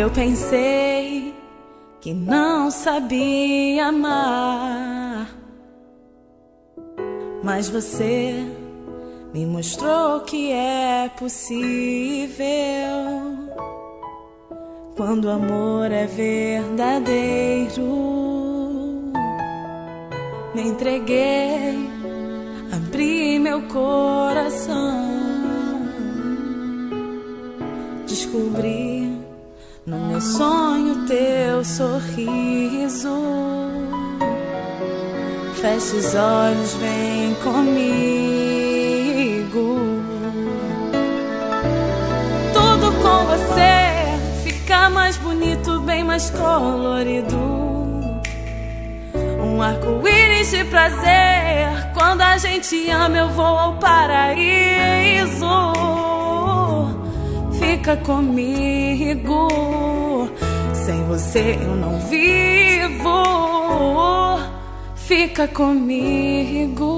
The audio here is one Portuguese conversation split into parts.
Eu pensei que não sabia amar, mas você me mostrou que é possível quando o amor é verdadeiro. Me entreguei meu coração, descobri no meu sonho teu sorriso. Feche os olhos, vem comigo. Tudo com você fica mais bonito, bem mais colorido. Um arco-íris de prazer. Quando a gente ama, eu vou ao paraíso. Fica comigo. Sem você eu não vivo. Fica comigo.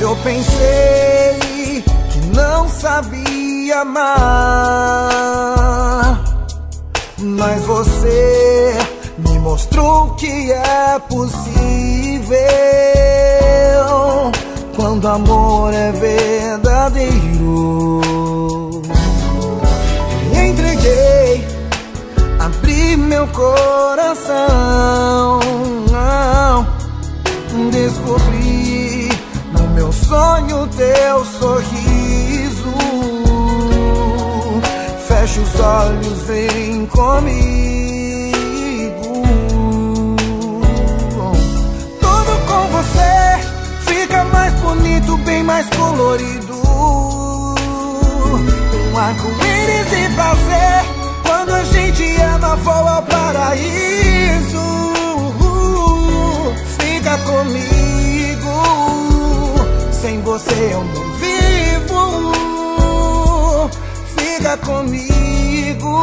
Eu pensei que não sabia amar, mas você me mostrou que é possível quando amor é verdadeiro. Me entreguei, abri meu coração, descobri no meu sonho teu sorriso. Fecha os olhos, vem comigo. Tudo com você fica mais bonito, bem mais colorido. Um arco-íris de prazer. Quando a gente ama, voa ao paraíso. Fica comigo. Sem você eu não vivo. Fica comigo.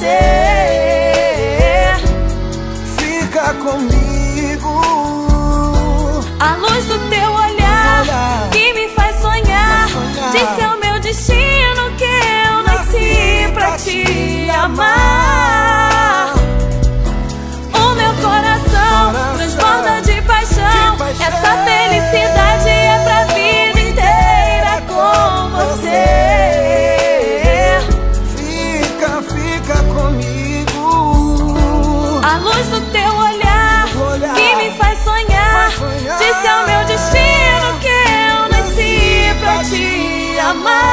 say Disse ao meu destino que eu nasci pra te amar.